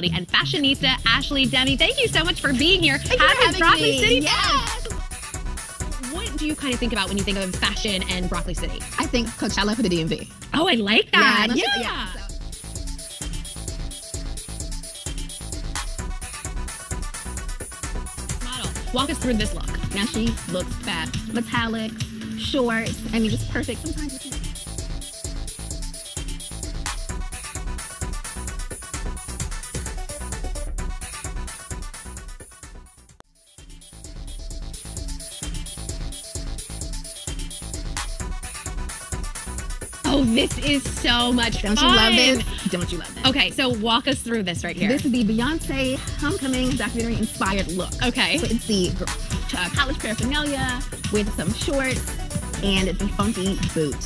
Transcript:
personality and fashionista Ashleigh Demi. Thank you so much for being here. Thank you Happy Broccoli me. City. Yes. What do you kind of think about when you think of fashion and Broccoli City? I think Coachella for the DMV. Oh, I like that. Yeah, Yeah. yeah, so- Model, walk us through this look. Now she looks fab. Metallic, shorts. I mean, just perfect. Sometimes Oh, this is so much Don't fun. you love this? Don't you love this? Okay, so walk us through this right here. This is the Beyonce Homecoming documentary inspired look. okay. So it's the uh, college paraphernalia with some shorts and the funky boot.